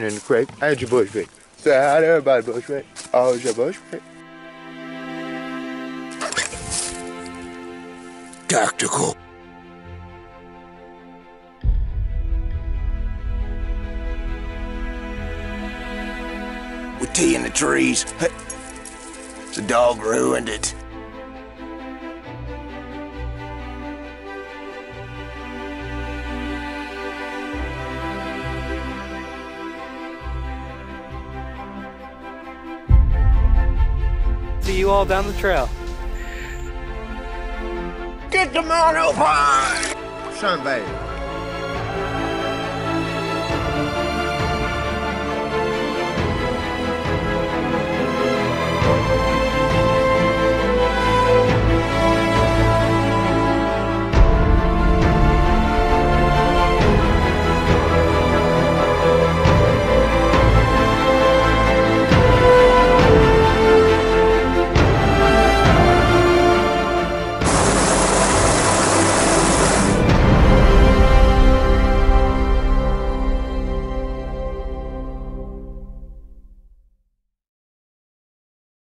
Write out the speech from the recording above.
in the creek. Ain't your bushwick. Say hi to everybody, bushwick. Oh, it's your bushwick. Tactical. With tea in the trees. The dog ruined it. See you all down the trail. Get the mono pie! Sunbathe.